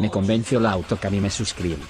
Me convenció la auto que a mí me suscribo.